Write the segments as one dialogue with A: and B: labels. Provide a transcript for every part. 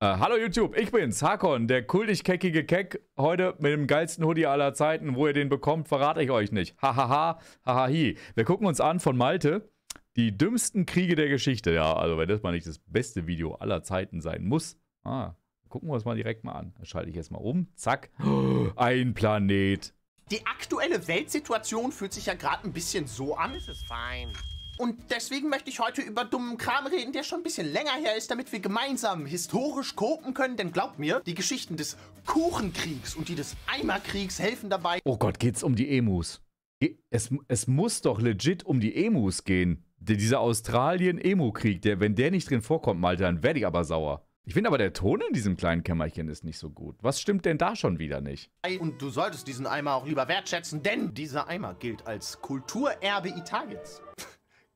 A: Äh, hallo YouTube, ich bin's, Hakon, der kultig keckige Keck. Heute mit dem geilsten Hoodie aller Zeiten. Wo ihr den bekommt, verrate ich euch nicht. Hahaha, hahahi. Wir gucken uns an von Malte die dümmsten Kriege der Geschichte. Ja, also wenn das mal nicht das beste Video aller Zeiten sein muss. Ah, gucken wir uns mal direkt mal an. Dann schalte ich jetzt mal um. Zack. Ein Planet.
B: Die aktuelle Weltsituation fühlt sich ja gerade ein bisschen so an.
C: This is fine.
B: Und deswegen möchte ich heute über dummen Kram reden, der schon ein bisschen länger her ist, damit wir gemeinsam historisch kopen können. Denn glaubt mir, die Geschichten des Kuchenkriegs und die des Eimerkriegs helfen dabei.
A: Oh Gott, geht's um die Emus? Es, es muss doch legit um die Emus gehen. Dieser Australien-Emu-Krieg, der, wenn der nicht drin vorkommt, Malte, dann werde ich aber sauer. Ich finde aber, der Ton in diesem kleinen Kämmerchen ist nicht so gut. Was stimmt denn da schon wieder nicht?
B: Und du solltest diesen Eimer auch lieber wertschätzen, denn dieser Eimer gilt als Kulturerbe Italiens.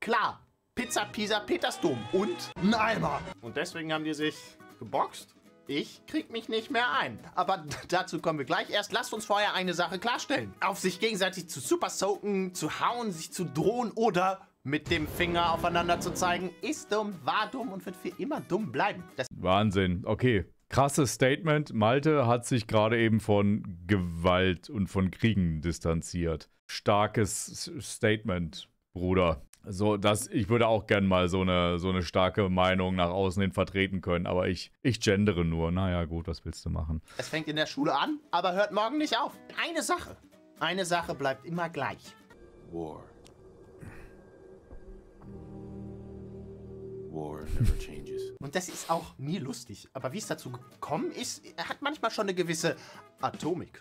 B: Klar, Pizza Pisa Petersdom und ein Eimer. Und deswegen haben die sich geboxt. Ich krieg mich nicht mehr ein. Aber dazu kommen wir gleich. Erst lasst uns vorher eine Sache klarstellen. Auf sich gegenseitig zu super soaken, zu hauen, sich zu drohen oder mit dem Finger aufeinander zu zeigen, ist dumm, war dumm und wird für immer dumm bleiben. Das
A: Wahnsinn. Okay. Krasses Statement. Malte hat sich gerade eben von Gewalt und von Kriegen distanziert. Starkes Statement, Bruder. So, dass ich würde auch gern mal so eine, so eine starke Meinung nach außen hin vertreten können, aber ich, ich gendere nur. Naja, gut, was willst du machen?
B: Es fängt in der Schule an, aber hört morgen nicht auf. Eine Sache. Eine Sache bleibt immer gleich.
C: War. War never changes.
B: Und das ist auch nie lustig. Aber wie es dazu gekommen ist, hat manchmal schon eine gewisse Atomik.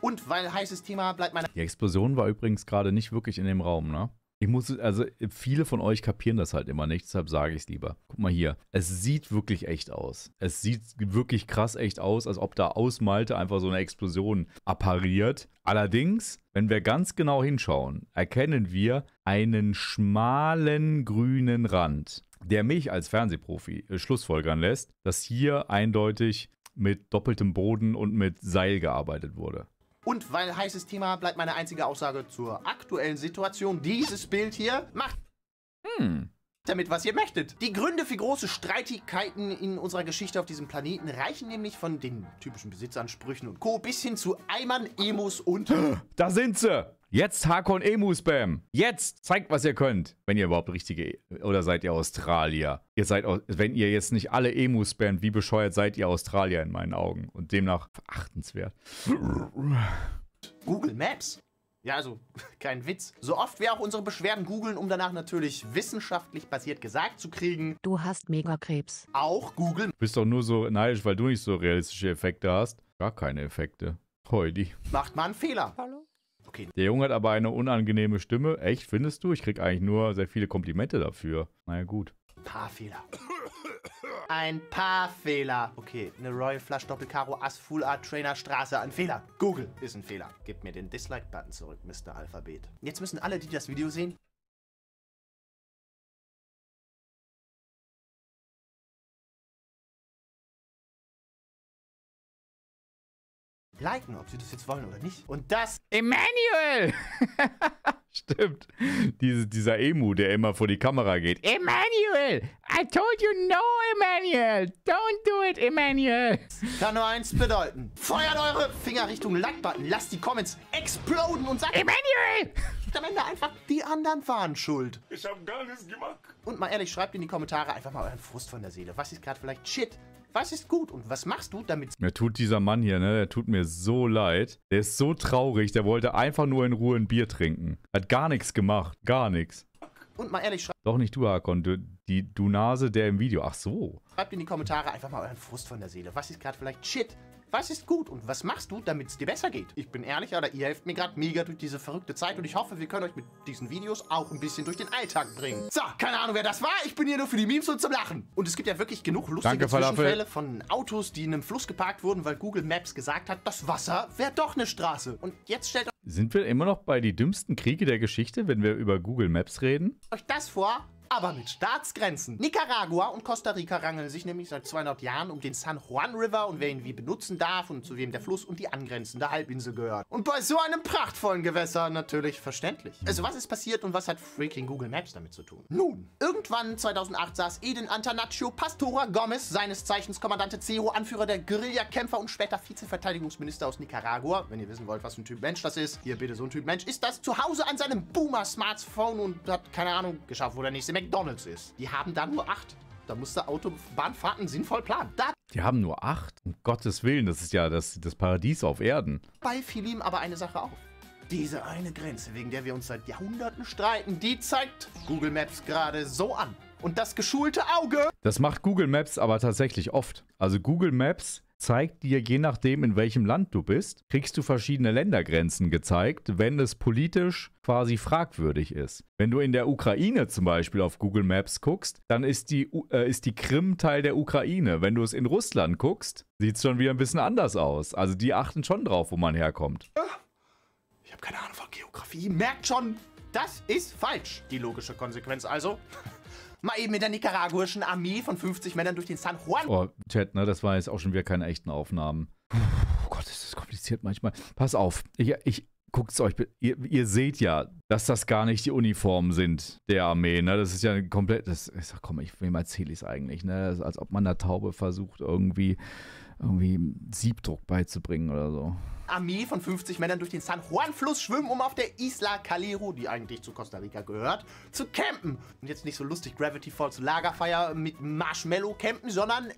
B: Und weil heißes Thema bleibt meine
A: Die Explosion war übrigens gerade nicht wirklich in dem Raum, ne? Ich muss, also viele von euch kapieren das halt immer nicht, deshalb sage ich es lieber. Guck mal hier, es sieht wirklich echt aus. Es sieht wirklich krass echt aus, als ob da aus Malte einfach so eine Explosion appariert. Allerdings, wenn wir ganz genau hinschauen, erkennen wir einen schmalen grünen Rand, der mich als Fernsehprofi äh, schlussfolgern lässt, dass hier eindeutig mit doppeltem Boden und mit Seil gearbeitet wurde.
B: Und weil heißes Thema bleibt meine einzige Aussage zur aktuellen Situation. Dieses Bild hier macht
A: Hm.
B: damit, was ihr möchtet. Die Gründe für große Streitigkeiten in unserer Geschichte auf diesem Planeten reichen nämlich von den typischen Besitzansprüchen und Co. bis hin zu Eimern, Emus und...
A: Da sind sie! Jetzt Hakon Emu Spam. Jetzt zeigt, was ihr könnt. Wenn ihr überhaupt richtige oder seid ihr Australier? Ihr seid wenn ihr jetzt nicht alle Emu spammt, wie bescheuert seid ihr Australier in meinen Augen und demnach verachtenswert.
B: Google Maps. Ja, also, kein Witz. So oft wir auch unsere Beschwerden googeln, um danach natürlich wissenschaftlich basiert gesagt zu kriegen,
D: Du hast Megakrebs.
B: auch Google
A: Du bist doch nur so neidisch, weil du nicht so realistische Effekte hast. Gar keine Effekte. Heudi.
B: macht mal einen Fehler.
A: Der Junge hat aber eine unangenehme Stimme. Echt, findest du? Ich krieg eigentlich nur sehr viele Komplimente dafür. Naja, gut.
B: Paar Fehler. Ein paar Fehler. Okay, eine Royal Flush Doppel Karo Ass Full Art Trainer Straße. Ein Fehler. Google ist ein Fehler. Gib mir den Dislike-Button zurück, Mr. Alphabet. Jetzt müssen alle, die das Video sehen, liken, ob sie das jetzt wollen oder nicht. Und das
A: Emmanuel! Stimmt. Diese, dieser Emu, der immer vor die Kamera geht. Emmanuel! I told you no, Emmanuel! Don't do it, Emmanuel!
B: kann nur eins bedeuten. Feuert eure Finger Richtung Like-Button, lasst die Comments exploden und sagt
A: Emmanuel!
B: am Ende einfach, die anderen waren schuld.
C: Ich hab gar nichts gemacht.
B: Und mal ehrlich, schreibt in die Kommentare einfach mal euren Frust von der Seele. Was ist gerade vielleicht Shit? Was ist gut und was machst du, damit
A: Mir tut dieser Mann hier, ne, der tut mir so leid. Der ist so traurig, der wollte einfach nur in Ruhe ein Bier trinken. Hat gar nichts gemacht. Gar nichts.
B: Und mal ehrlich, schreibt
A: Doch nicht du, Hakon. Du, die, du Nase, der im Video. Ach so.
B: in die Kommentare einfach mal euren Frust von der Seele. Was ist gerade vielleicht Shit? Was ist gut und was machst du, damit es dir besser geht? Ich bin ehrlich, aber ihr helft mir gerade mega durch diese verrückte Zeit und ich hoffe, wir können euch mit diesen Videos auch ein bisschen durch den Alltag bringen. So, keine Ahnung, wer das war. Ich bin hier nur für die Memes und zum Lachen. Und es gibt ja wirklich genug lustige
A: Danke.
B: Zwischenfälle von Autos, die in einem Fluss geparkt wurden, weil Google Maps gesagt hat, das Wasser wäre doch eine Straße. Und jetzt stellt
A: Sind wir immer noch bei die dümmsten Kriege der Geschichte, wenn wir über Google Maps reden?
B: euch das vor. Aber mit Staatsgrenzen. Nicaragua und Costa Rica rangeln sich nämlich seit 200 Jahren um den San Juan River und wer ihn wie benutzen darf und zu wem der Fluss und die angrenzende Halbinsel gehört. Und bei so einem prachtvollen Gewässer natürlich verständlich. Also was ist passiert und was hat freaking Google Maps damit zu tun? Nun, irgendwann 2008 saß Eden Antanaccio Pastora Gomez, seines Zeichens Kommandante Zero, Anführer der Guerillakämpfer und später Vizeverteidigungsminister aus Nicaragua. Wenn ihr wissen wollt, was für ein Typ Mensch das ist, hier bitte so ein Typ Mensch, ist das zu Hause an seinem Boomer-Smartphone und hat, keine Ahnung, geschafft, wo der nächste McDonalds ist. Die haben da nur acht. Da musste Autobahnfahrten sinnvoll planen.
A: Die haben nur acht. Um Gottes Willen, das ist ja das, das Paradies auf Erden.
B: Dabei fiel ihm aber eine Sache auf. Diese eine Grenze, wegen der wir uns seit Jahrhunderten streiten, die zeigt Google Maps gerade so an. Und das geschulte Auge
A: Das macht Google Maps aber tatsächlich oft. Also Google Maps zeigt dir, je nachdem, in welchem Land du bist, kriegst du verschiedene Ländergrenzen gezeigt, wenn es politisch quasi fragwürdig ist. Wenn du in der Ukraine zum Beispiel auf Google Maps guckst, dann ist die, äh, ist die Krim Teil der Ukraine. Wenn du es in Russland guckst, sieht es schon wieder ein bisschen anders aus. Also die achten schon drauf, wo man herkommt.
B: Ich habe keine Ahnung von Geografie. Merkt schon, das ist falsch. Die logische Konsequenz also. Mal eben mit der nicaraguischen Armee von 50 Männern durch den San Juan.
A: Oh, Chat, ne, das war jetzt auch schon wieder keine echten Aufnahmen. Oh Gott, ist das kompliziert manchmal. Pass auf, ich, ich guckt's euch, ihr, ihr seht ja, dass das gar nicht die Uniformen sind der Armee, ne? Das ist ja komplett, das, ich sag, komm, ich, wem erzähle ich es eigentlich, ne? Als ob man der Taube versucht, irgendwie, irgendwie Siebdruck beizubringen oder so.
B: Armee von 50 Männern durch den San Juan-Fluss schwimmen, um auf der Isla Calero, die eigentlich zu Costa Rica gehört, zu campen. Und jetzt nicht so lustig Gravity Falls Lagerfeuer mit Marshmallow campen, sondern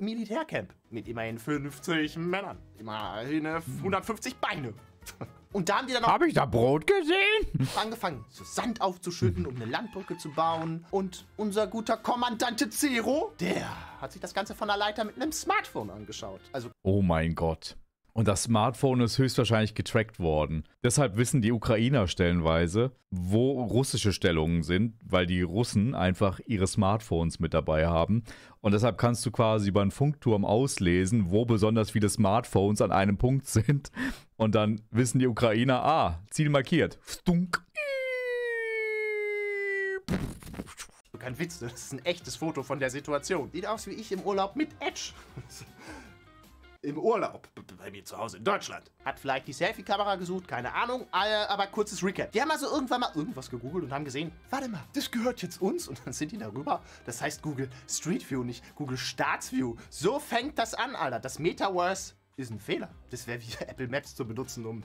B: Militärcamp mit immerhin 50 Männern. Immerhin äh, 150 Beine. Und da haben die dann
A: Habe ich da Brot gesehen?
B: angefangen, so Sand aufzuschütten, um eine Landbrücke zu bauen. Und unser guter Kommandante Zero, der hat sich das Ganze von der Leiter mit einem Smartphone angeschaut. Also
A: Oh mein Gott. Und das Smartphone ist höchstwahrscheinlich getrackt worden. Deshalb wissen die Ukrainer stellenweise, wo russische Stellungen sind, weil die Russen einfach ihre Smartphones mit dabei haben. Und deshalb kannst du quasi über einen Funkturm auslesen, wo besonders viele Smartphones an einem Punkt sind. Und dann wissen die Ukrainer, ah, Ziel markiert. Stunk.
B: kein Witz, das ist ein echtes Foto von der Situation. Sieht aus wie ich im Urlaub mit Edge. Im Urlaub. Mir zu Hause in Deutschland. Hat vielleicht die Selfie-Kamera gesucht, keine Ahnung. äh, Aber kurzes Recap. Die haben also irgendwann mal irgendwas gegoogelt und haben gesehen, warte mal, das gehört jetzt uns. Und dann sind die darüber. Das heißt Google Street View, nicht Google Staatsview. So fängt das an, Alter. Das Metaverse ist ein Fehler. Das wäre wie Apple Maps zu benutzen, um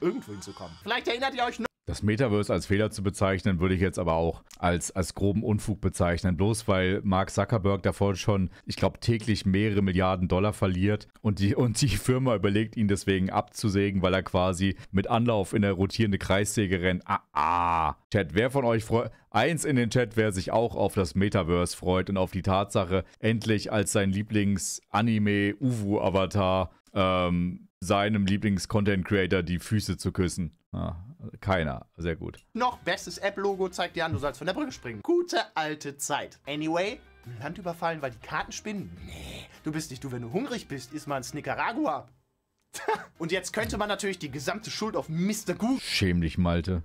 B: irgendwo hinzukommen. Vielleicht erinnert ihr euch noch.
A: Das Metaverse als Fehler zu bezeichnen, würde ich jetzt aber auch als, als groben Unfug bezeichnen. Bloß weil Mark Zuckerberg davon schon, ich glaube, täglich mehrere Milliarden Dollar verliert und die, und die Firma überlegt, ihn deswegen abzusägen, weil er quasi mit Anlauf in der rotierende Kreissäge rennt. Ah, ah. Chat, wer von euch freut. Eins in den Chat, wer sich auch auf das Metaverse freut und auf die Tatsache, endlich als sein Lieblings-Anime-Uwu-Avatar ähm, seinem Lieblings-Content-Creator die Füße zu küssen. Ah, keiner. Sehr gut.
B: noch bestes App-Logo zeigt dir an, du sollst von der Brücke springen. Gute alte Zeit. Anyway, Land überfallen, weil die Karten spinnen? Nee, du bist nicht du, wenn du hungrig bist, isst man Nicaragua. Und jetzt könnte man natürlich die gesamte Schuld auf Mr. Google
A: Schäm dich, Malte.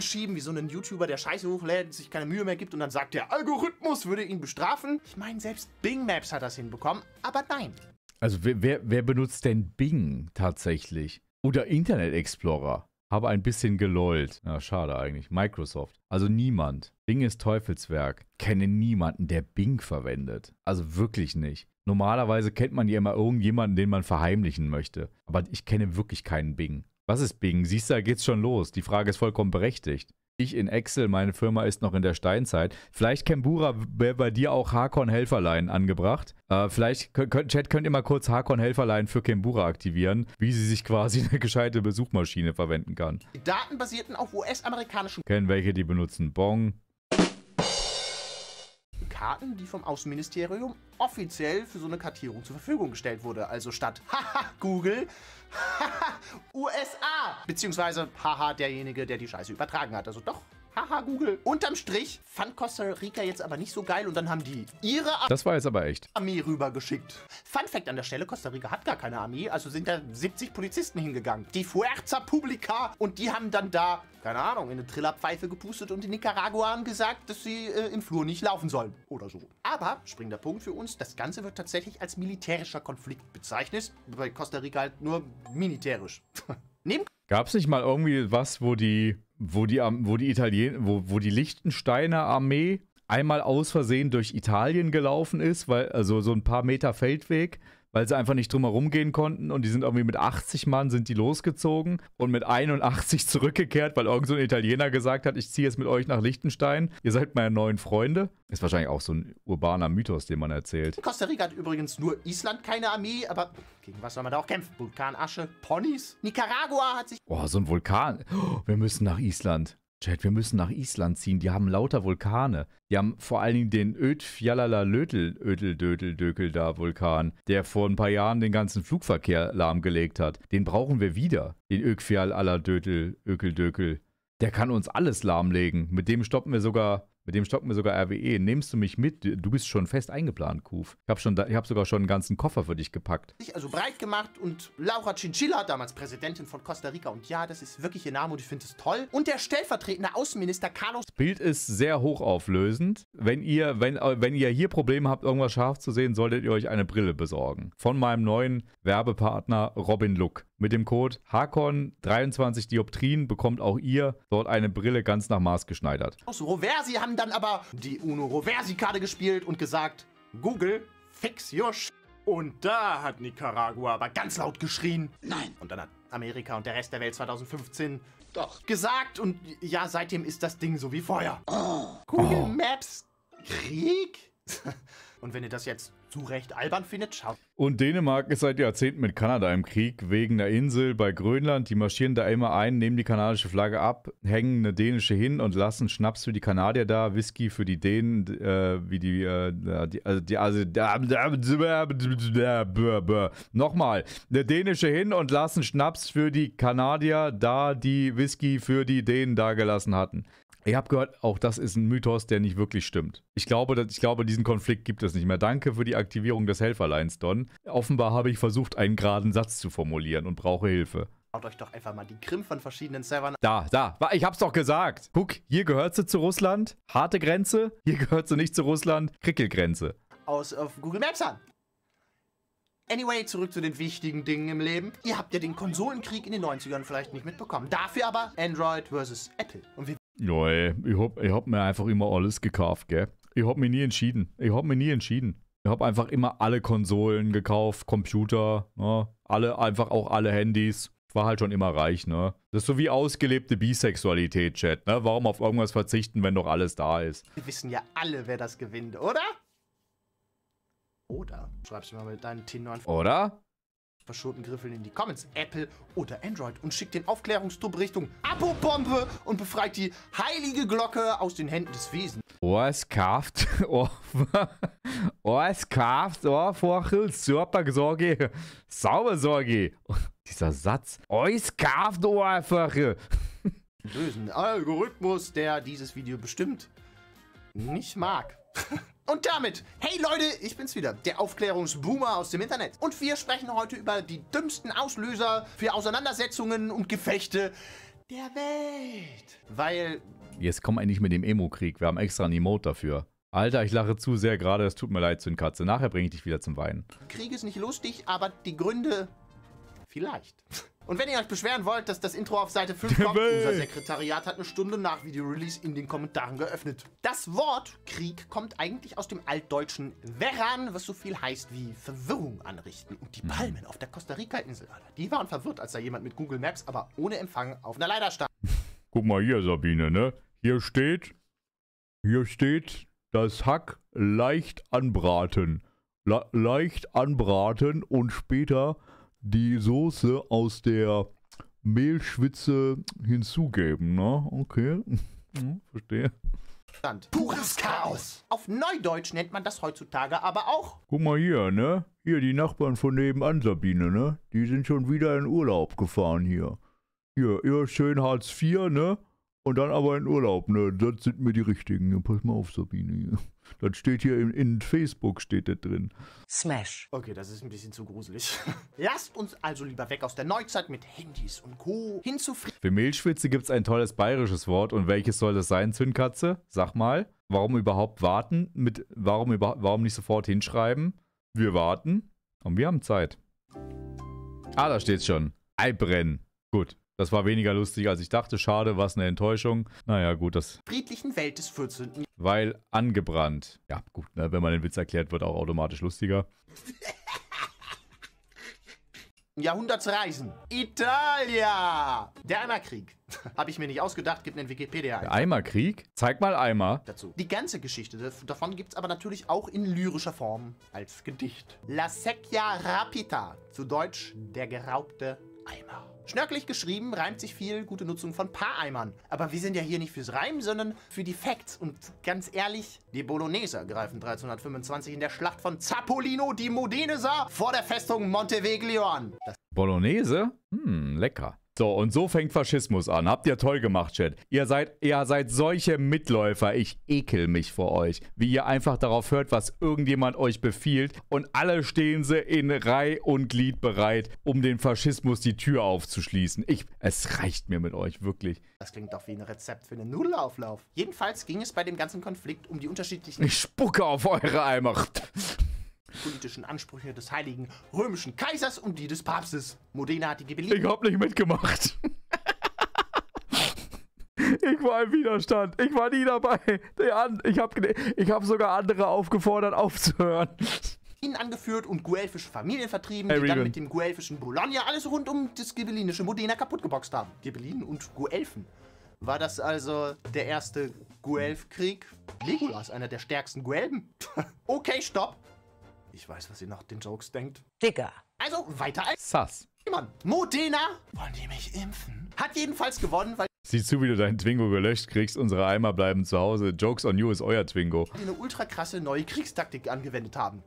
B: schieben, wie so ein YouTuber, der Scheiße hochlädt, sich keine Mühe mehr gibt und dann sagt, der Algorithmus würde ihn bestrafen. Ich meine, selbst Bing Maps hat das hinbekommen, aber nein.
A: Also wer, wer, wer benutzt denn Bing tatsächlich? Oder Internet Explorer? Habe ein bisschen gelollt. Ja, schade eigentlich. Microsoft. Also niemand. Bing ist Teufelswerk. Kenne niemanden, der Bing verwendet. Also wirklich nicht. Normalerweise kennt man ja immer irgendjemanden, den man verheimlichen möchte. Aber ich kenne wirklich keinen Bing. Was ist Bing? Siehst du, da geht's schon los. Die Frage ist vollkommen berechtigt. Ich in Excel, meine Firma ist noch in der Steinzeit. Vielleicht, Kembura, wäre bei dir auch Hakon Helferlein angebracht. Äh, vielleicht, könnt, Chat, könnt ihr mal kurz Hakon Helferlein für Kembura aktivieren, wie sie sich quasi eine gescheite Besuchmaschine verwenden kann.
B: Die Daten basierten auf US-amerikanischen
A: Kennen welche, die benutzen Bong.
B: Karten, die vom Außenministerium offiziell für so eine Kartierung zur Verfügung gestellt wurde. Also statt haha Google, haha USA. Beziehungsweise haha derjenige, der die Scheiße übertragen hat. Also doch, Haha, Google. Unterm Strich fand Costa Rica jetzt aber nicht so geil und dann haben die ihre
A: Das war jetzt aber echt.
B: Armee rübergeschickt. Fun Fact an der Stelle, Costa Rica hat gar keine Armee, also sind da 70 Polizisten hingegangen. Die Fuerza Publica und die haben dann da, keine Ahnung, in eine Trillerpfeife gepustet und den Nicaraguan gesagt, dass sie äh, im Flur nicht laufen sollen oder so. Aber, springender Punkt für uns, das Ganze wird tatsächlich als militärischer Konflikt bezeichnet, bei Costa Rica halt nur militärisch. Neben
A: Gab es nicht mal irgendwie was, wo die, wo die, wo die Italien, wo, wo die Liechtensteiner Armee einmal aus Versehen durch Italien gelaufen ist, weil, also so ein paar Meter Feldweg, weil sie einfach nicht drum herum gehen konnten und die sind irgendwie mit 80 Mann sind die losgezogen und mit 81 zurückgekehrt, weil irgend so ein Italiener gesagt hat, ich ziehe jetzt mit euch nach Liechtenstein, ihr seid meine neuen Freunde. Ist wahrscheinlich auch so ein urbaner Mythos, den man erzählt.
B: Costa Rica hat übrigens nur Island keine Armee, aber gegen was soll man da auch kämpfen? Vulkanasche, Ponys? Nicaragua hat sich
A: Boah, so ein Vulkan. Oh, wir müssen nach Island. Chat, wir müssen nach Island ziehen. Die haben lauter Vulkane. Die haben vor allen Dingen den Ötfjalala Lötel, Ötel, Dötel, Dökel da Vulkan, der vor ein paar Jahren den ganzen Flugverkehr lahmgelegt hat. Den brauchen wir wieder. Den Ökfjalala Dötel, Ökel, Dökel. Der kann uns alles lahmlegen. Mit dem stoppen wir sogar, mit dem stoppen wir sogar RWE. Nimmst du mich mit? Du bist schon fest eingeplant, Kuf. Ich habe schon, da- ich habe sogar schon einen ganzen Koffer für dich gepackt.
B: also breit gemacht und Laura Chinchilla, damals Präsidentin von Costa Rica, und ja, das ist wirklich ihr Name und ich finde es toll, und der stellvertretende Außenminister Carlos
A: Bild ist sehr hochauflösend. Wenn ihr, wenn, äh, wenn ihr hier Probleme habt, irgendwas scharf zu sehen, solltet ihr euch eine Brille besorgen. Von meinem neuen Werbepartner Robin Look. Mit dem Code HACON23 Dioptrien bekommt auch ihr dort eine Brille ganz nach Maß geschneidert.
B: Roversi haben dann aber die UNO Roversi-Karte gespielt und gesagt, Google, fix your sh Und da hat Nicaragua aber ganz laut geschrien. Nein. Und dann hat Amerika und der Rest der Welt 2015
C: Doch.
B: gesagt und ja, seitdem ist das Ding so wie vorher. Google Maps Krieg? und wenn ihr das jetzt zu Recht albern findet, schaut
A: Und Dänemark ist seit Jahrzehnten mit Kanada im Krieg wegen der Insel bei Grönland. Die marschieren da immer ein, nehmen die kanadische Flagge ab, hängen eine dänische hin und lassen Schnaps für die Kanadier da, Whisky für die Dänen, äh, wie die, äh, die, also die, also, nochmal, eine dänische hin und lassen Schnaps für die Kanadier da, die Whisky für die Dänen da gelassen hatten. Ich habe gehört, auch das ist ein Mythos, der nicht wirklich stimmt. Ich glaube, ich glaube, diesen Konflikt gibt es nicht mehr. Danke für die Aktivierung des Helferleins, Don. Offenbar habe ich versucht, einen geraden Satz zu formulieren und brauche Hilfe.
B: euch doch einfach mal die Krim von verschiedenen Servern
A: Da, da, wa- ich hab's doch gesagt. Guck, hier gehört sie zu Russland, harte Grenze. Hier gehört sie nicht zu Russland, Krickelgrenze.
B: aus auf Google Maps an. Anyway, zurück zu den wichtigen Dingen im Leben. Ihr habt ja den Konsolenkrieg in den 90ern vielleicht nicht mitbekommen. Dafür aber Android versus Apple. Und wir
A: Ja, ey, ich hab, ich hab mir einfach immer alles gekauft, gell? Ich hab mich nie entschieden. Ich hab mich nie entschieden. Ich hab einfach immer alle Konsolen gekauft, Computer, ne? Alle, einfach auch alle Handys. War halt schon immer reich, ne? Das ist so wie ausgelebte Bisexualität, Chat, ne? Warum auf irgendwas verzichten, wenn doch alles da ist?
B: wissen ja alle, wer das gewinnt, oder? Oder schreibst du mal mit deinen Tindern
A: Oder?
B: Verschonten Griffeln in die Comments, Apple oder Android und schickt den Aufklärungstrupp Richtung Abo-Bombe und befreit die heilige Glocke aus den Händen des Wesens.
A: Oh, es kauft. Oh, es kauft. Oh, Vorchel, super, Sorge. Sauber, Sorge. Dieser Satz. Oh, es kauft, oh, einfach.
B: bösen Algorithmus, der dieses Video bestimmt nicht mag. Und damit, hey Leute, ich bin's wieder, der Aufklärungsboomer aus dem Internet. Und wir sprechen heute über die dümmsten Auslöser für Auseinandersetzungen und Gefechte der Welt. Weil
A: Jetzt komm endlich mit dem Emo-Krieg. Wir haben extra ein Emote dafür. Alter, ich lache zu sehr gerade. Es tut mir leid, Zündkatze. Nachher bringe ich dich wieder zum Weinen.
B: Krieg ist nicht lustig, aber die Gründe vielleicht. Und wenn ihr euch beschweren wollt, dass das Intro auf Seite 5 kommt, unser Sekretariat hat eine Stunde nach Video-Release in den Kommentaren geöffnet. Das Wort Krieg kommt eigentlich aus dem altdeutschen Verran, was so viel heißt wie Verwirrung anrichten. Und die Palmen auf der Costa Rica-Insel, die waren verwirrt, als da jemand mit Google Maps, aber ohne Empfang auf einer Leiter stand.
A: Guck mal hier, Sabine, ne? Hier steht, hier steht, das Hack leicht anbraten. La leicht anbraten und später die Soße aus der Mehlschwitze hinzugeben, ne? Okay. Hm, Verstehe.
B: stand. Pures Chaos. Auf Neudeutsch nennt man das heutzutage aber auch
A: Guck mal hier, ne? Hier die Nachbarn von nebenan, Sabine, ne? Die sind schon wieder in Urlaub gefahren hier. Hier, ihr schön Hartz IV, ne? Und dann aber in Urlaub, ne? Das sind mir die richtigen. Ja, pass mal auf, Sabine. Das steht hier in, in Facebook, steht das drin.
D: Smash.
B: Okay, das ist ein bisschen zu gruselig. Lasst uns also lieber weg aus der Neuzeit mit Handys und Co. hin zu.
A: Für Mehlschwitze gibt es ein tolles bayerisches Wort. Und welches soll das sein, Zündkatze? Sag mal. Warum überhaupt warten? Mit, warum, über, warum nicht sofort hinschreiben? Wir warten. Und wir haben Zeit. Ah, da steht's schon. Eibrennen. Gut. Das war weniger lustig, als ich dachte. Schade, was eine Enttäuschung. Naja, gut, das.
B: friedlichen Welt des 14.
A: Weil angebrannt. Ja, gut, ne, wenn man den Witz erklärt, wird auch automatisch lustiger.
B: Jahrhunderts Reisen. Italia! Der Eimerkrieg. Habe ich mir nicht ausgedacht, gibt einen Wikipedia ein.
A: Eimerkrieg? Zeig mal Eimer.
B: dazu. Die ganze Geschichte dav- davon gibt es aber natürlich auch in lyrischer Form als Gedicht. La Secchia Rapita, zu Deutsch der geraubte Eimer. Schnörkelig geschrieben, reimt sich viel, gute Nutzung von Paareimern. Aber wir sind ja hier nicht fürs Reimen, sondern für die Facts. Und ganz ehrlich, die Bologneser greifen 1325 in der Schlacht von Zappolino di Modenesa vor der Festung Monteveglio an.
A: Bolognese? Hm, lecker. So, und so fängt Faschismus an. Habt ihr toll gemacht, Chat. Ihr seid, ihr seid solche Mitläufer. Ich ekel mich vor euch. Wie ihr einfach darauf hört, was irgendjemand euch befiehlt. Und alle stehen sie in Reih und Glied bereit, um den Faschismus die Tür aufzuschließen. Ich, es reicht mir mit euch, wirklich.
B: Das klingt doch wie ein Rezept für einen Nudelauflauf. Jedenfalls ging es bei dem ganzen Konflikt um die unterschiedlichen
A: Ich spucke auf eure Eimer.
B: Politischen Ansprüche des heiligen römischen Kaisers und die des Papstes. Modena hat die Ghibellinen
A: Ich hab nicht mitgemacht. Ich war im Widerstand. Ich war nie dabei. Ich habe ich hab sogar andere aufgefordert, aufzuhören.
B: angeführt und guelfische Familien vertrieben,
A: Hey,
B: die dann mit dem guelfischen Bologna alles rund um das ghibellinische Modena kaputtgeboxt haben. Ghibellinen und Guelfen. War das also der erste Guelf-Krieg? Legolas, einer der stärksten Guelben? okay, stopp. Ich weiß, was ihr nach den Jokes denkt.
D: Digger.
B: Also weiter als
A: Sass.
B: Mann. Modena, wollen die mich impfen? Hat jedenfalls gewonnen, weil
A: Sieh zu, wie du deinen Twingo gelöscht kriegst. Unsere Eimer bleiben zu Hause. Jokes on you ist euer Twingo.
B: die eine ultra krasse neue Kriegstaktik angewendet haben.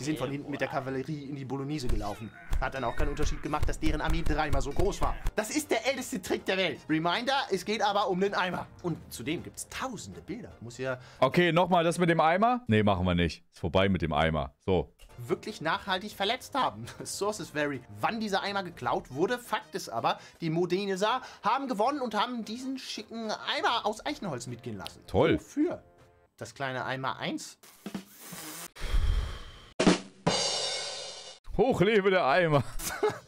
B: Die sind von hinten mit der Kavallerie in die Bolognese gelaufen. Hat dann auch keinen Unterschied gemacht, dass deren Armee dreimal so groß war. Das ist der älteste Trick der Welt. Reminder, es geht aber um den Eimer. Und zudem gibt es tausende Bilder. Muss ja
A: Okay, nochmal das mit dem Eimer? Nee, machen wir nicht. Ist vorbei mit dem Eimer. So.
B: Wirklich nachhaltig verletzt haben. Sources vary. Wann dieser Eimer geklaut wurde, Fakt ist aber, die Modeneser haben gewonnen und haben diesen schicken Eimer aus Eichenholz mitgehen lassen.
A: Toll.
B: Wofür? Das kleine Eimer 1?
A: Hochlebe der Eimer.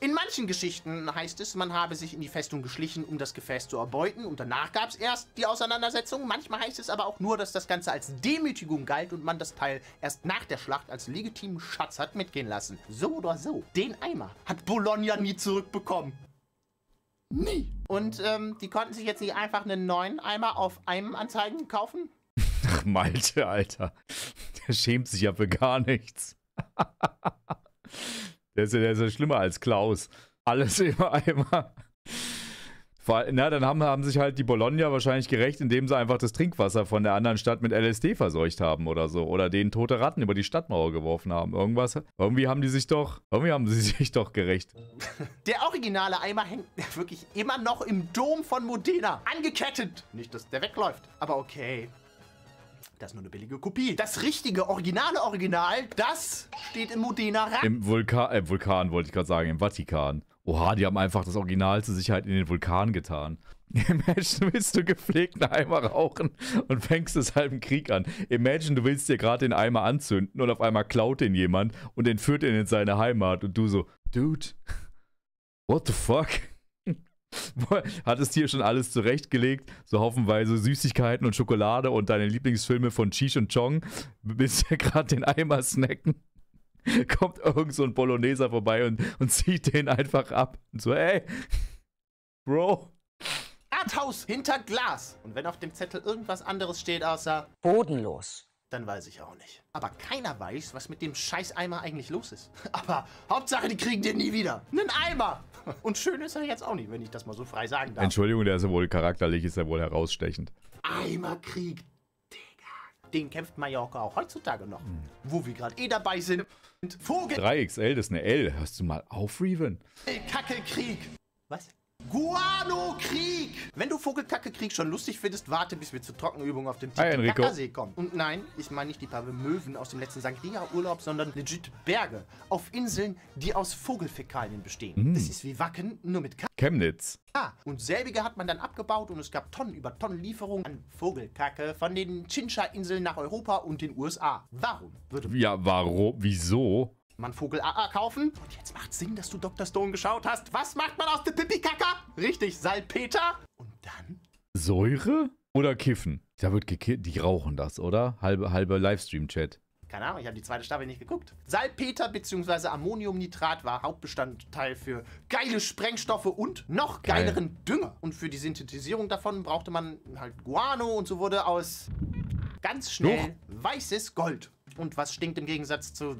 B: In manchen Geschichten heißt es, man habe sich in die Festung geschlichen, um das Gefäß zu erbeuten und danach gab es erst die Auseinandersetzung. Manchmal heißt es aber auch nur, dass das Ganze als Demütigung galt und man das Teil erst nach der Schlacht als legitimen Schatz hat mitgehen lassen. So oder so, den Eimer hat Bologna nie zurückbekommen. Nie. Und ähm, die konnten sich jetzt nicht einfach einen neuen Eimer auf einem Anzeigen kaufen?
A: Ach, Malte, Alter. Der schämt sich ja für gar nichts. Der ist ja, der ist ja schlimmer als Klaus. Alles im Eimer. Vor allem- Na, dann haben, haben sich halt die Bologna wahrscheinlich gerecht, indem sie einfach das Trinkwasser von der anderen Stadt mit LSD verseucht haben oder so. Oder denen tote Ratten über die Stadtmauer geworfen haben. Irgendwas. Irgendwie haben die sich doch. Irgendwie haben sie sich doch gerecht.
B: Der originale Eimer hängt wirklich immer noch im Dom von Modena. Angekettet. Nicht, dass der wegläuft. Aber okay. Das ist nur eine billige Kopie. Das richtige, originale Original, das steht in Modena rein.
A: Im Vulkan, äh, Vulkan wollte ich gerade sagen, im Vatikan. Oha, die haben einfach das Original zur Sicherheit in den Vulkan getan. Imagine, willst du gepflegten Eimer rauchen und fängst es halben Krieg an. Imagine, du willst dir gerade den Eimer anzünden und auf einmal klaut den jemand und entführt ihn in seine Heimat und du so, Dude, what the fuck? Hattest hier schon alles zurechtgelegt, so hoffenweise Süßigkeiten und Schokolade und deine Lieblingsfilme von Cheech und Chong, willst ja gerade den Eimer snacken kommt irgend so ein Bologneser vorbei und, und zieht den einfach ab. Und so, ey, Bro.
B: Rathaus hinter Glas. Und wenn auf dem Zettel irgendwas anderes steht außer,
D: Bodenlos.
B: Dann weiß ich auch nicht. Aber keiner weiß, was mit dem Scheißeimer eigentlich los ist. Aber Hauptsache, die kriegen den nie wieder. Einen Eimer. Und schön ist er jetzt auch nicht, wenn ich das mal so frei sagen darf.
A: Entschuldigung, der ist ja wohl charakterlich, ist ja wohl herausstechend.
B: Eimerkrieg, Digga. Den kämpft Mallorca auch heutzutage noch. Wo wir gerade eh dabei sind. Vogel,
A: 3XL, das ist eine L. Hörst du mal auf, Reven?
B: Kackelkrieg. Was? Guano-Krieg! Wenn du Vogelkacke-Krieg schon lustig findest, warte, bis wir zur Trockenübung auf dem. Titicacasee kommen. Und nein, ich meine nicht die paar Möwen aus dem letzten Sangria-Urlaub, sondern legit Berge auf Inseln, die aus Vogelfäkalien bestehen. Das ist wie Wacken, nur mit K.
A: Chemnitz.
B: Und selbige hat man dann abgebaut und es gab Tonnen über Tonnen Lieferungen an Vogelkacke von den Chincha-Inseln nach Europa und den USA. Warum würde
A: Ja, warum? Wieso?
B: Man Vogel AA kaufen? Und jetzt macht Sinn, dass du Dr. Stone geschaut hast. Was macht man aus der Pipi-Kaka? Richtig, Salpeter. Und dann?
A: Säure oder Kiffen? Da wird gekifft. Die rauchen das, oder? Halbe, halbe Livestream-Chat.
B: Keine Ahnung, ich habe die zweite Staffel nicht geguckt. Salpeter bzw. Ammoniumnitrat war Hauptbestandteil für geile Sprengstoffe und noch
A: Geil.
B: geileren Dünger. Und für die Synthetisierung davon brauchte man halt Guano und so wurde aus ganz schnell weißes Gold. Und was stinkt im Gegensatz zu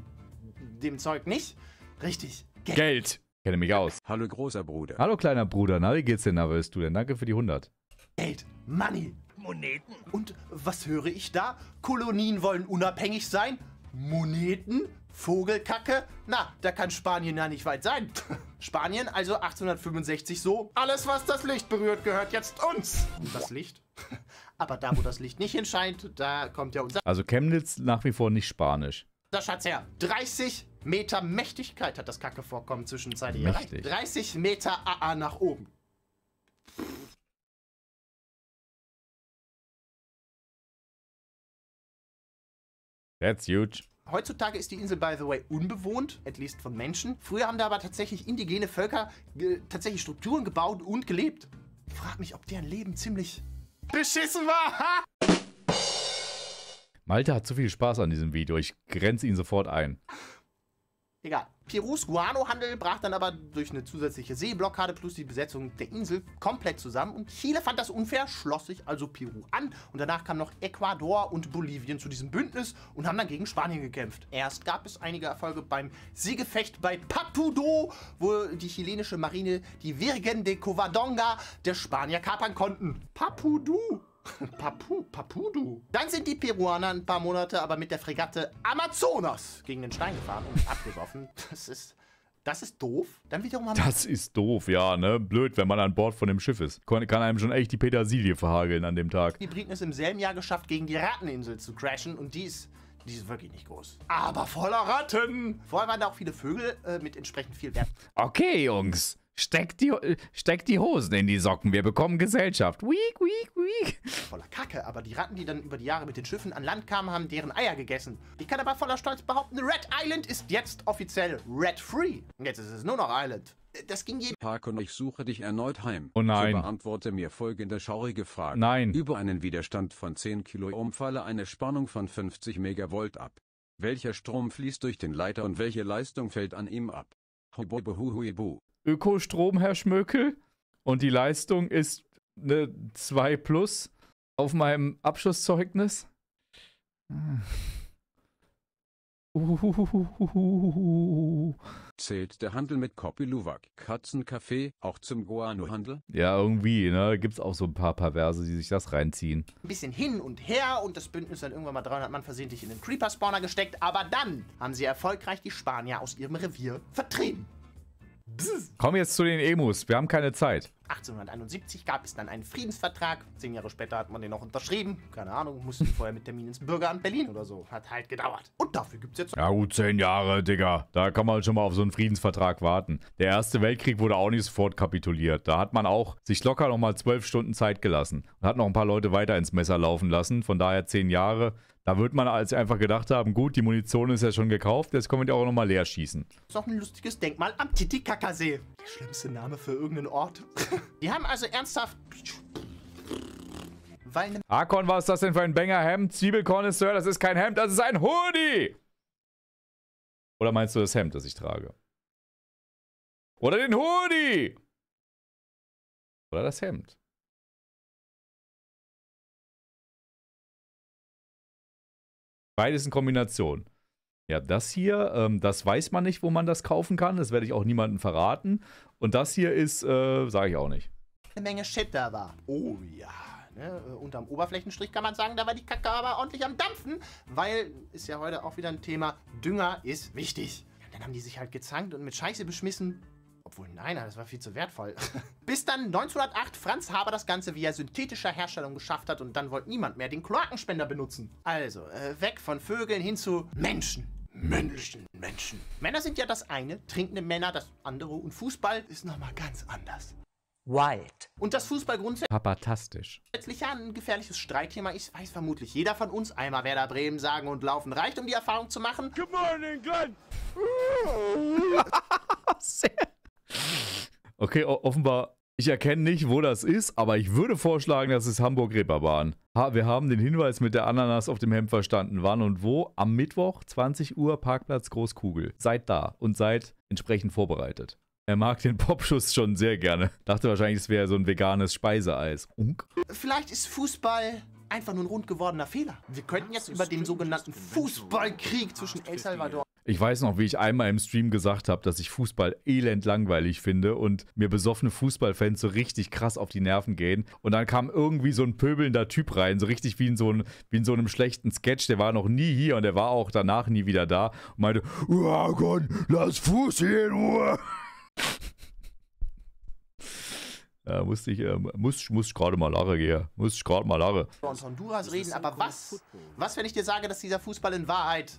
B: dem Zeug nicht? Richtig, Geld.
A: Geld. Kenne mich aus.
E: Hallo großer Bruder.
A: Hallo, kleiner Bruder. Na, wie geht's denn? Na, wer bist du denn? Danke für die 100.
B: Geld, Money. Moneten. Und was höre ich da? Kolonien wollen unabhängig sein? Moneten? Vogelkacke? Na, da kann Spanien ja nicht weit sein. Spanien, also 1865 so. Alles, was das Licht berührt, gehört jetzt uns. Das Licht? Aber da, wo das Licht nicht hinscheint, da kommt ja unser
A: Also Chemnitz nach wie vor nicht Spanisch.
B: Schatz her. 30 Meter Mächtigkeit hat das Kacke-Vorkommen zwischenzeitlich erreicht.
A: Mächtig.
B: 30 Meter AA nach oben.
A: That's huge.
B: Heutzutage ist die Insel, by the way, unbewohnt, at least von Menschen. Früher haben da aber tatsächlich indigene Völker tatsächlich Strukturen gebaut und gelebt. Ich frage mich, ob deren Leben ziemlich beschissen war. Ha?
A: Malte hat zu viel Spaß an diesem Video. Ich grenze ihn sofort ein.
B: Egal. Perus Guano-Handel brach dann aber durch eine zusätzliche Seeblockade plus die Besetzung der Insel komplett zusammen und Chile fand das unfair, schloss sich also Peru an und danach kamen noch Ecuador und Bolivien zu diesem Bündnis und haben dann gegen Spanien gekämpft. Erst gab es einige Erfolge beim Seegefecht bei Papudo, wo die chilenische Marine die Virgen de Covadonga der Spanier kapern konnten. Papudu. Papu, Papudu. Dann sind die Peruaner ein paar Monate aber mit der Fregatte Amazonas gegen den Stein gefahren und abgesoffen. Das ist, das ist doof. Dann wiederum haben
A: Das ist doof, ja, ne? Blöd, wenn man an Bord von dem Schiff ist. Kann kann einem schon echt die Petersilie verhageln an dem Tag.
B: die Briten es im selben Jahr geschafft, gegen die Ratteninsel zu crashen und die ist, die ist wirklich nicht groß. Aber voller Ratten! Vorher waren da auch viele Vögel äh, mit entsprechend viel Wert.
A: Okay, Jungs. Steckt die, steckt die Hosen in die Socken. Wir bekommen Gesellschaft. Week, week, week.
B: Voller Kacke, aber die Ratten, die dann über die Jahre mit den Schiffen an Land kamen, haben deren Eier gegessen. Ich kann aber voller Stolz behaupten, Red Island ist jetzt offiziell Red-Free. Jetzt ist es nur noch Island. Das ging jeden
E: Park und ich suche dich erneut heim.
A: Oh nein.
E: So beantworte mir folgende schaurige Frage.
A: Nein.
E: Über einen Widerstand von 10 Kiloohm falle eine Spannung von 50 Megavolt ab. Welcher Strom fließt durch den Leiter und welche Leistung fällt an ihm ab? Hubobohuhuibu.
A: Ökostrom, Herr Schmökel. Und die Leistung ist eine 2 plus auf meinem Abschlusszeugnis.
E: Zählt der Handel mit Kopi Luwak, Katzenkaffee, auch zum Guano-Handel?
A: Ja, irgendwie, ne? Gibt's auch so ein paar Perverse, die sich das reinziehen.
B: bisschen hin und her und das Bündnis dann irgendwann mal 300 Mann versehentlich in den Creeper-Spawner gesteckt. Aber dann haben sie erfolgreich die Spanier aus ihrem Revier vertrieben.
A: Komm jetzt zu den Emus. Wir haben keine Zeit.
B: 1871 gab es dann einen Friedensvertrag. Zehn Jahre später hat man den noch unterschrieben. Keine Ahnung, mussten vorher mit Termin ins Bürgeramt Berlin oder so. Hat halt gedauert. Und dafür gibt es jetzt
A: Ja gut, zehn Jahre, Digga. Da kann man schon mal auf so einen Friedensvertrag warten. Der Erste Weltkrieg wurde auch nicht sofort kapituliert. Da hat man auch sich locker nochmal zwölf Stunden Zeit gelassen. Und hat noch ein paar Leute weiter ins Messer laufen lassen. Von daher zehn Jahre. Da wird man als einfach gedacht haben, gut, die Munition ist ja schon gekauft, jetzt können wir die auch nochmal leer schießen.
B: noch ein lustiges Denkmal am Titicacasee. Der schlimmste Name für irgendeinen Ort. Die haben also ernsthaft... Weil eine
A: Akon, was ist das denn für ein Banger-Hemd? Zwiebelkorn Sir, das ist kein Hemd, das ist ein Hoodie! Oder meinst du das Hemd, das ich trage? Oder den Hoodie! Oder das Hemd? Beides in Kombination. Ja, das hier, ähm, das weiß man nicht, wo man das kaufen kann. Das werde ich auch niemandem verraten. Und das hier ist, äh, sage ich auch nicht.
B: Menge Shit da war. Oh ja. Ne, äh, unterm Oberflächenstrich kann man sagen, da war die Kacke aber ordentlich am Dampfen, weil ist ja heute auch wieder ein Thema, Dünger ist wichtig. Dann haben die sich halt gezankt und mit Scheiße beschmissen Obwohl, nein, das war viel zu wertvoll. Bis dann 1908 Franz Haber das Ganze via synthetischer Herstellung geschafft hat und dann wollte niemand mehr den Kloakenspender benutzen. Also, äh, weg von Vögeln hin zu Menschen. Menschen, Menschen. Männer sind ja das eine, trinkende Männer das andere und Fußball ist nochmal ganz anders.
D: Wild.
B: Und dass Fußball grundsätzlich
A: Papatastisch.
B: ja ein gefährliches Streitthema ist, weiß vermutlich jeder von uns. Einmal Werder Bremen sagen und laufen reicht, um die Erfahrung zu machen.
C: Good morning, Glenn.
A: Okay, offenbar, ich erkenne nicht, wo das ist, aber ich würde vorschlagen, das ist Hamburg-Reeperbahn. Ha, wir haben den Hinweis mit der Ananas auf dem Hemd verstanden. Wann und wo? Am Mittwoch, 20 Uhr, Parkplatz Großkugel. Seid da und seid entsprechend vorbereitet. Er mag den Popschuss schon sehr gerne. Dachte wahrscheinlich, es wäre so ein veganes Speiseeis. Unk.
B: Vielleicht ist Fußball einfach nur ein rund gewordener Fehler. Wir könnten jetzt über den sogenannten Fußballkrieg zwischen El Salvador
A: Ich weiß noch, wie ich einmal im Stream gesagt habe, dass ich Fußball elend langweilig finde und mir besoffene Fußballfans so richtig krass auf die Nerven gehen. Und dann kam irgendwie so ein pöbelnder Typ rein, so richtig wie in so, ein, wie in so einem schlechten Sketch. Der war noch nie hier und der war auch danach nie wieder da und meinte, ja Gott, lass Fuß hier in Ruhe. Ja, musste ich, äh, muss, muss ich gerade mal lachen, gehen. Muss ich gerade mal lachen.
B: und Honduras reden, aber was? Was, wenn ich dir sage, dass dieser Fußball in Wahrheit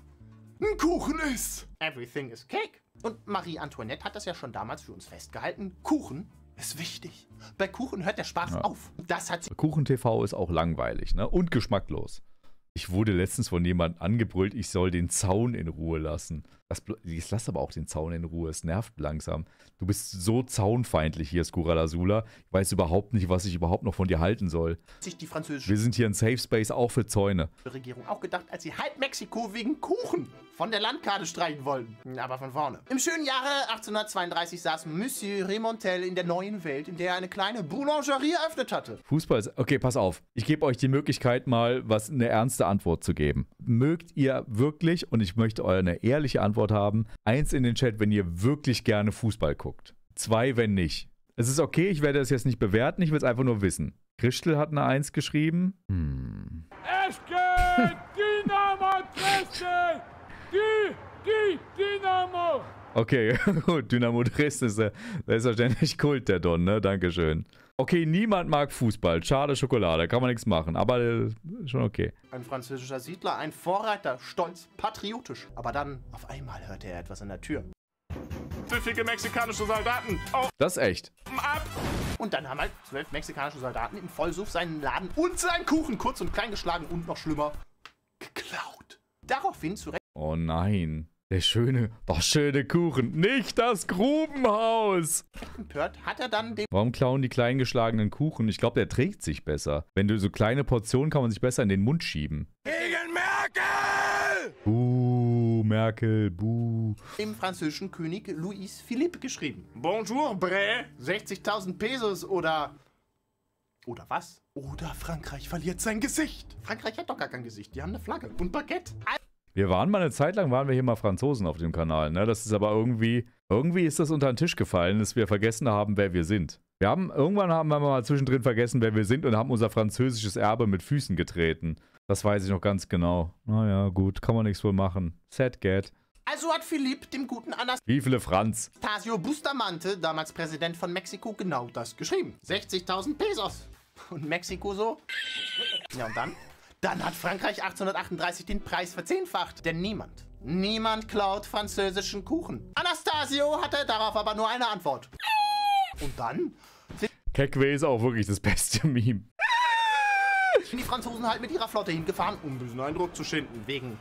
B: ein Kuchen ist? Everything is cake. Und Marie Antoinette hat das ja schon damals für uns festgehalten. Kuchen ist wichtig. Bei Kuchen hört der Spaß auf. Das hat sie
A: Kuchen-TV ist auch langweilig, ne? Und geschmacklos. Ich wurde letztens von jemandem angebrüllt, ich soll den Zaun in Ruhe lassen. Das, jetzt lass aber auch den Zaun in Ruhe, es nervt langsam. Du bist so zaunfeindlich hier, Skurradasula. Ich weiß überhaupt nicht, was ich überhaupt noch von dir halten soll.
B: die französische
A: Wir sind hier ein Safe Space auch für Zäune.
B: Regierung auch gedacht, als sie halb Mexiko wegen Kuchen von der Landkarte streichen wollten. Aber von vorne. Im schönen Jahre 1832 saß Monsieur Remontel in der neuen Welt, in der er eine kleine Boulangerie eröffnet hatte.
A: Fußball ist. Okay, pass auf. Ich gebe euch die Möglichkeit, mal was eine ernste Antwort zu geben. Mögt ihr wirklich, und ich möchte euch eine ehrliche Antwort haben, eins in den Chat, wenn ihr wirklich gerne Fußball guckt. Zwei, wenn nicht. Es ist okay, ich werde das jetzt nicht bewerten, ich will es einfach nur wissen. Christel hat eine Eins geschrieben. Hm.
C: Eschke, Dynamo Dresden. Die, die, Dynamo.
A: Okay, gut. Dynamo Dresden ist ja selbstverständlich Kult, der Don, ne? Dankeschön. Okay, niemand mag Fußball. Schade Schokolade, kann man nichts machen. Aber äh, schon okay.
B: Ein französischer Siedler, ein Vorreiter, stolz, patriotisch. Aber dann, auf einmal, hörte er etwas an der Tür.
C: Pfiffige mexikanische Soldaten. Auf,
A: Das ist echt.
C: ab.
B: Und dann haben halt zwölf mexikanische Soldaten im Vollsuff seinen Laden und seinen Kuchen kurz und klein geschlagen und noch schlimmer, geklaut. Daraufhin zu
A: Oh nein. Der schöne, der schöne Kuchen. Nicht das Grubenhaus.
B: Empört hat er dann dem
A: Warum klauen die kleinen geschlagenen Kuchen? Ich glaube, der trägt sich besser. Wenn du so kleine Portionen kann man sich besser in den Mund schieben.
C: Gegen Merkel.
A: Buh, Merkel, buh.
B: dem französischen König Louis Philippe geschrieben.
C: Bonjour, Bré.
B: 60.000 Pesos oder... Oder was? Oder Frankreich verliert sein Gesicht. Frankreich hat doch gar kein Gesicht. Die haben eine Flagge und Baguette.
A: Wir waren mal eine Zeit lang, waren wir hier mal Franzosen auf dem Kanal, ne? Das ist aber irgendwie, irgendwie ist das unter den Tisch gefallen, dass wir vergessen haben, wer wir sind. Wir haben, irgendwann haben wir mal zwischendrin vergessen, wer wir sind und haben unser französisches Erbe mit Füßen getreten. Das weiß ich noch ganz genau. Naja, gut, kann man nichts wohl machen. Sad Gat.
B: Also hat Philippe dem guten
A: Wie viele Franz?
B: Anastasio Bustamante, damals Präsident von Mexiko, genau das geschrieben. 60.000 Pesos. Und Mexiko so? Ja, und dann? Dann hat Frankreich 1838 den Preis verzehnfacht. Denn niemand, niemand klaut französischen Kuchen. Anastasio hatte darauf aber nur eine Antwort. Und dann
A: Kekwe ist auch wirklich das beste Meme.
B: sind die Franzosen halt mit ihrer Flotte hingefahren, um diesen Eindruck zu schinden. Wegen.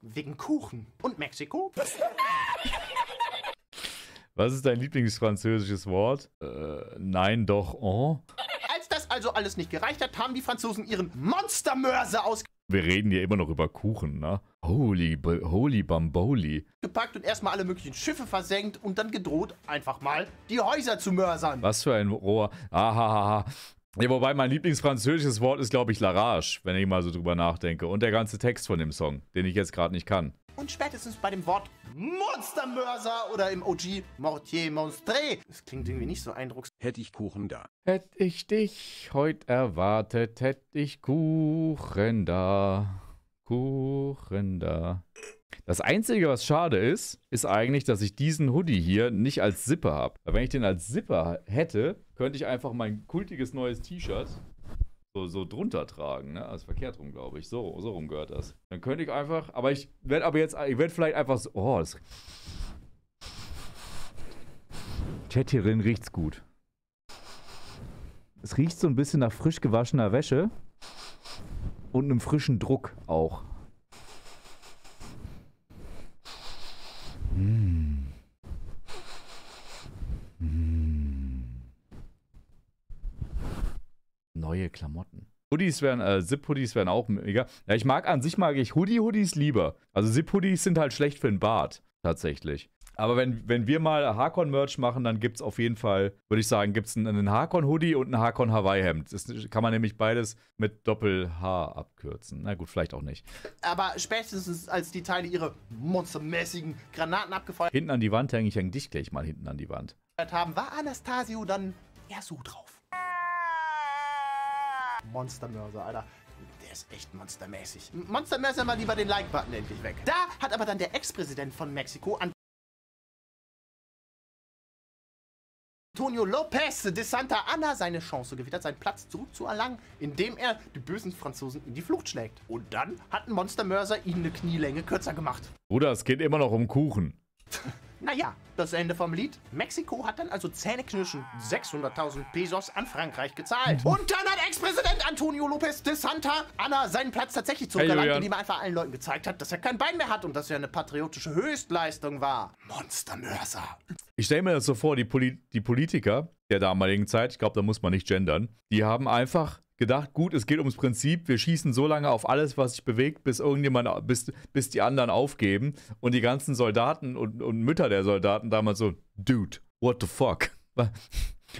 B: wegen Kuchen. Und Mexiko?
A: Was ist dein Lieblingsfranzösisches Wort? Äh, nein, doch, oh.
B: Das also alles nicht gereicht hat, haben die Franzosen ihren Monstermörser
A: Wir reden hier immer noch über Kuchen, ne? Holy, holy Bamboli.
B: ausgepackt und erstmal alle möglichen Schiffe versenkt und dann gedroht, einfach mal die Häuser zu mörsern.
A: Was für ein Rohr. Ahaha. Ja, wobei mein Lieblingsfranzösisches Wort ist, glaube ich, Larage, wenn ich mal so drüber nachdenke. Und der ganze Text von dem Song, den ich jetzt gerade nicht kann.
B: Und spätestens bei dem Wort Monstermörser oder im OG Mortier Monstre. Das klingt irgendwie nicht so eindrucksvoll.
E: Hätte ich Kuchen da.
A: Hätt ich dich heut erwartet, hätt ich Kuchen da. Kuchen da. Das Einzige, was schade ist, ist eigentlich, dass ich diesen Hoodie hier nicht als Zipper habe. Weil wenn ich den als Zipper hätte, könnte ich einfach mein kultiges neues T-Shirt so, so drunter tragen, ne? Also verkehrt rum, glaube ich. So, so rum gehört das. Dann könnte ich einfach, aber ich werde aber jetzt, ich werde vielleicht einfach so, oh, das... Chat hier drin riecht's gut. Es riecht so ein bisschen nach frisch gewaschener Wäsche und einem frischen Druck auch. Neue Klamotten. Hoodies wären, äh, Zip-Hoodies wären auch mega. Ja, ich mag an sich mag ich Hoodie-Hoodies lieber. Also Zip-Hoodies sind halt schlecht für den Bart, tatsächlich. Aber wenn, wenn wir mal Hakon-Merch machen, dann gibt es auf jeden Fall, würde ich sagen, gibt es einen, einen Hakon-Hoodie und ein Hakon-Hawaii-Hemd. Das kann man nämlich beides mit Doppel-H abkürzen. Na gut, vielleicht auch nicht.
B: Aber spätestens als die Teile ihre monstermäßigen Granaten abgefeuert
A: Hinten an die Wand hänge ich häng dich gleich mal hinten an die Wand.
B: haben, war Anastasio dann eher so drauf. Monstermörser, Alter. Der ist echt monstermäßig. Monstermörser mal lieber den Like-Button endlich weg. Da hat aber dann der Ex-Präsident von Mexiko, Antonio Lopez de Santa Anna seine Chance gewittert, seinen Platz zurückzuerlangen, indem er die bösen Franzosen in die Flucht schlägt. Und dann hat ein Monstermörser ihn eine Knielänge kürzer gemacht.
A: Bruder, es geht immer noch um Kuchen.
B: Naja, das Ende vom Lied. Mexiko hat dann also zähneknirschen 600.000 Pesos an Frankreich gezahlt. Und dann hat Ex-Präsident Antonio Lopez de Santa Anna seinen Platz tatsächlich zurückerlangt,
A: Julian.
B: indem er einfach allen Leuten gezeigt hat, dass er kein Bein mehr hat und dass er eine patriotische Höchstleistung war. Monstermörser.
A: Ich stelle mir das so vor, die, Poli die Politiker der damaligen Zeit, ich glaube, da muss man nicht gendern, die haben einfach gedacht, gut, es geht ums Prinzip, wir schießen so lange auf alles, was sich bewegt, bis irgendjemand, bis, bis die anderen aufgeben. Und die ganzen Soldaten und, und Mütter der Soldaten damals so, Dude, what the fuck?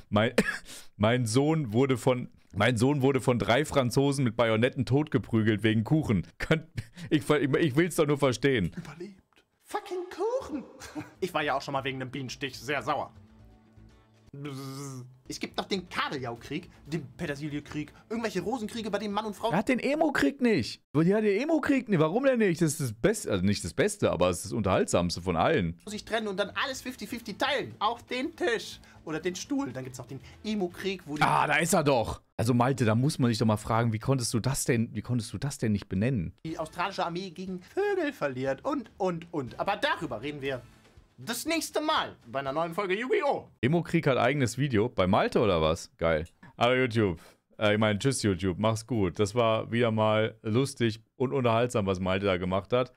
A: Mein, mein Sohn wurde von. Mein Sohn wurde von drei Franzosen mit Bajonetten totgeprügelt wegen Kuchen. Ich, ich, ich will's doch nur verstehen.
B: Überlebt. Fucking Kuchen. Ich war ja auch schon mal wegen einem Bienenstich sehr sauer. Es gibt noch den Kabeljaukrieg, den Petersiliekrieg, irgendwelche Rosenkriege, bei denen Mann und Frau
A: Er hat den Emo-Krieg nicht. Ja, den Emo-Krieg nicht. Warum denn nicht? Das ist das Beste, also nicht das Beste, aber es ist das Unterhaltsamste von allen.
B: sich trennen und dann alles 50-50 teilen. Auch den Tisch oder den Stuhl. Dann gibt es noch den Emo-Krieg, wo die
A: Ah, da ist er doch. Also Malte, da muss man sich doch mal fragen, wie konntest du das denn, wie konntest du das denn nicht benennen?
B: die australische Armee gegen Vögel verliert und, und, und. Aber darüber reden wir das nächste Mal bei einer neuen Folge Yu-Gi-Oh!
A: Emo-Krieg hat eigenes Video. Bei Malte oder was? Geil. Hallo YouTube. Äh, ich meine, tschüss YouTube. Mach's gut. Das war wieder mal lustig und unterhaltsam, was Malte da gemacht hat.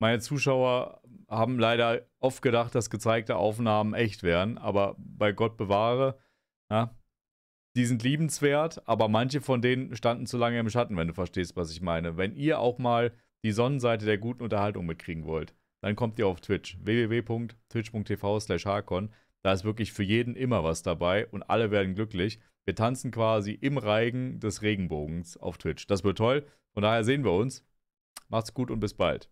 A: Meine Zuschauer haben leider oft gedacht, dass gezeigte Aufnahmen echt wären, aber bei Gott bewahre, ja, die sind liebenswert, aber manche von denen standen zu lange im Schatten, wenn du verstehst, was ich meine. Wenn ihr auch mal die Sonnenseite der guten Unterhaltung mitkriegen wollt, dann kommt ihr auf Twitch. www.twitch.tv slash Harkon. Da ist wirklich für jeden immer was dabei und alle werden glücklich. Wir tanzen quasi im Reigen des Regenbogens auf Twitch. Das wird toll. Von daher sehen wir uns. Macht's gut und bis bald.